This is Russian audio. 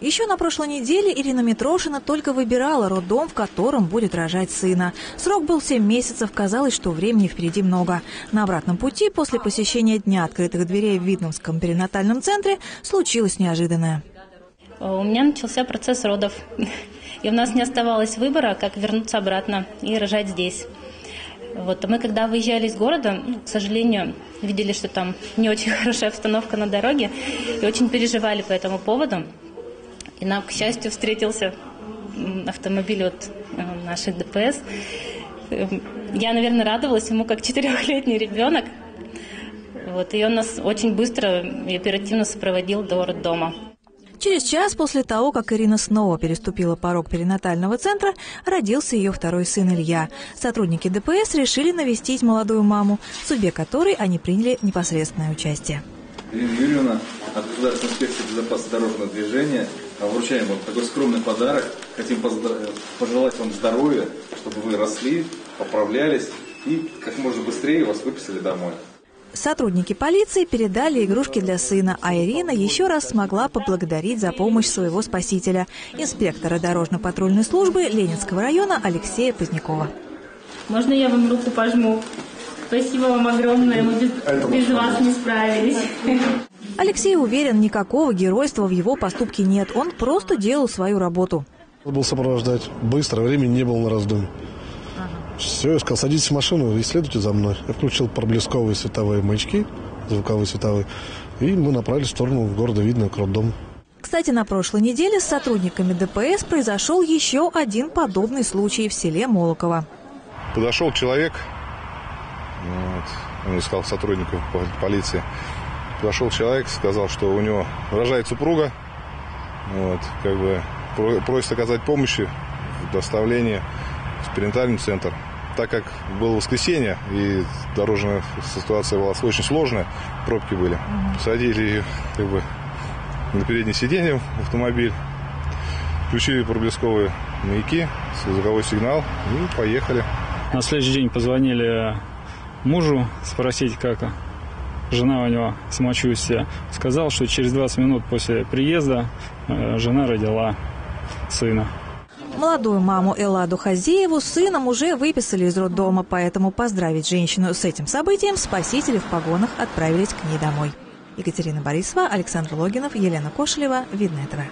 Еще на прошлой неделе Ирина Митрошина только выбирала роддом, в котором будет рожать сына. Срок был 7 месяцев, казалось, что времени впереди много. На обратном пути после посещения Дня открытых дверей в Видновском перинатальном центре случилось неожиданное. У меня начался процесс родов, и у нас не оставалось выбора, как вернуться обратно и рожать здесь. Вот. мы, когда выезжали из города, ну, к сожалению, видели, что там не очень хорошая обстановка на дороге, и очень переживали по этому поводу. И нам, к счастью, встретился автомобиль от э, наших ДПС. Эм, я, наверное, радовалась ему как четырехлетний ребенок. Вот, и он нас очень быстро и оперативно сопроводил до роддома. Через час после того, как Ирина снова переступила порог перинатального центра, родился ее второй сын Илья. Сотрудники ДПС решили навестить молодую маму, в судьбе которой они приняли непосредственное участие. Ирина Юрьевна от Государственной инспекции безопасности дорожного движения вручаем вам такой скромный подарок. Хотим пожелать вам здоровья, чтобы вы росли, поправлялись и как можно быстрее вас выписали домой. Сотрудники полиции передали игрушки для сына, а Ирина еще раз смогла поблагодарить за помощь своего спасителя, инспектора дорожно-патрульной службы Ленинского района Алексея Позднякова. Можно я вам руку пожму? Спасибо вам огромное, мы без, без вас не справились. Алексей уверен, никакого геройства в его поступке нет. Он просто делал свою работу. Был сопровождать. Быстро, времени не было на раздумье. Ага. Все, я сказал, садитесь в машину и следуйте за мной. Я включил проблесковые световые маячки, звуковые световые, и мы направились в сторону города Видно, к роддому. Кстати, на прошлой неделе с сотрудниками ДПС произошел еще один подобный случай в селе Молоково. Подошел человек, вот, он искал сотрудников полиции, Подошел человек, сказал, что у него рожает супруга, вот, как бы просит оказать помощь в доставлении в перинатальный центр. Так как было воскресенье и дорожная ситуация была очень сложная, пробки были, угу. садили ее как бы на переднее сиденье в автомобиль, включили проблесковые маяки, звуковой сигнал и поехали. На следующий день позвонили мужу спросить, как жена у него самочувствие, сказал, что через 20 минут после приезда э, жена родила сына. Молодую маму Эладу Хазееву сыном уже выписали из роддома, поэтому поздравить женщину с этим событием спасители в погонах отправились к ней домой. Екатерина Борисова, Александр Логинов, Елена Кошелева. Видно этого.